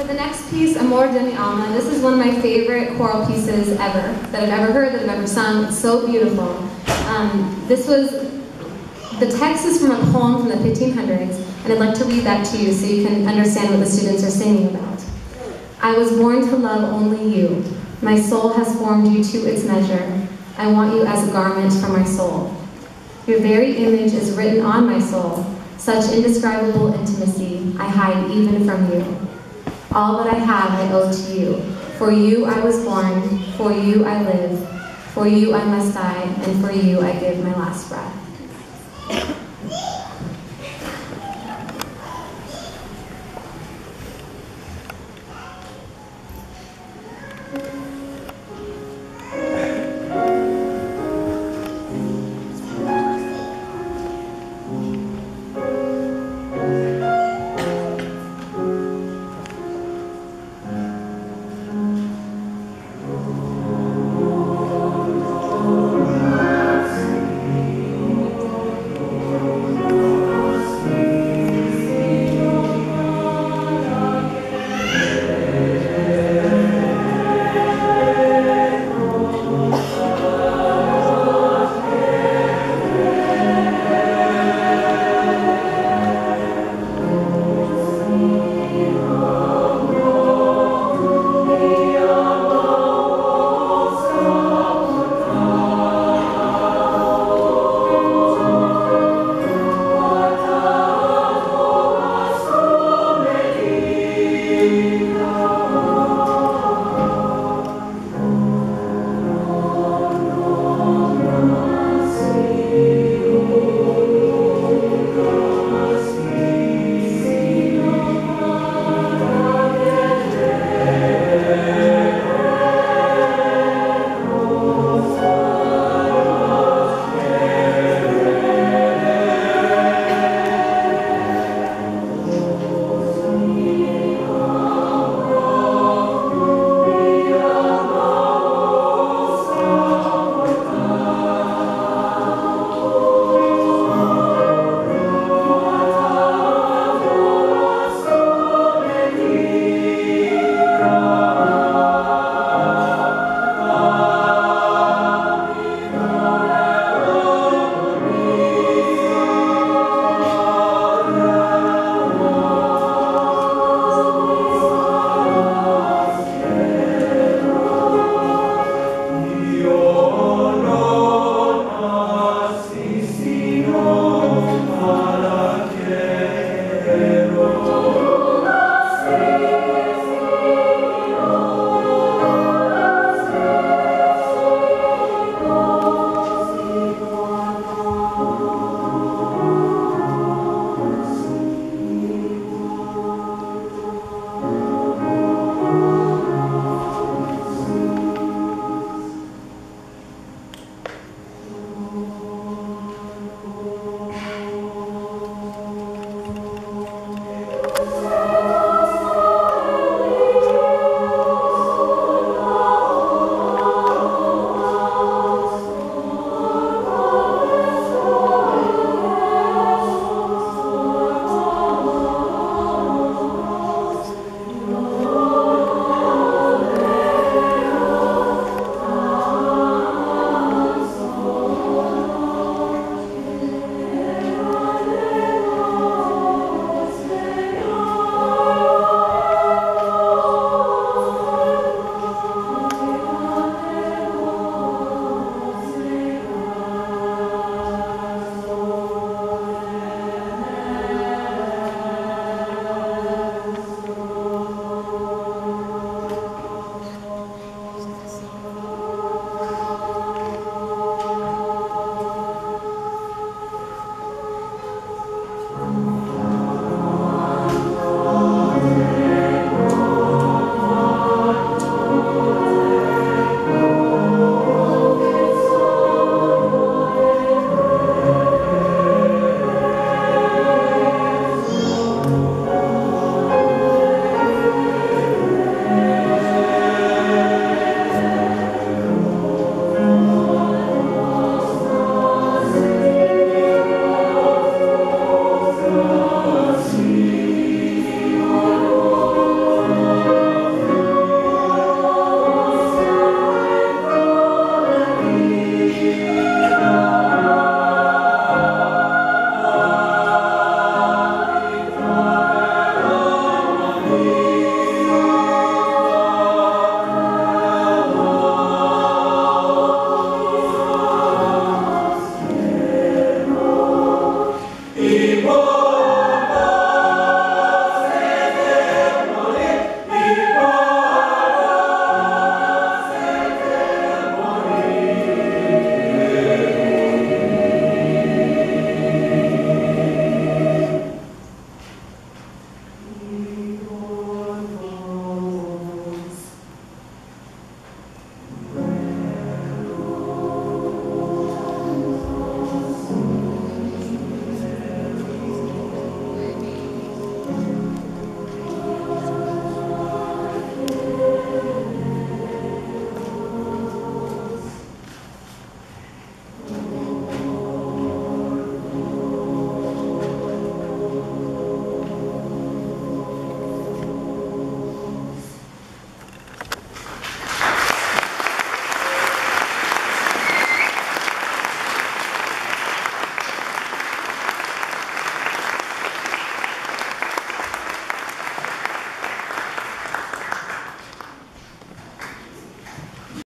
For the next piece, Amor de mi alma, this is one of my favorite choral pieces ever, that I've ever heard, that I've ever sung. It's so beautiful. Um, this was, the text is from a poem from the 1500s, and I'd like to read that to you so you can understand what the students are singing about. I was born to love only you. My soul has formed you to its measure. I want you as a garment for my soul. Your very image is written on my soul. Such indescribable intimacy I hide even from you. All that I have I owe to you. For you I was born, for you I live, for you I must die, and for you I give my last breath.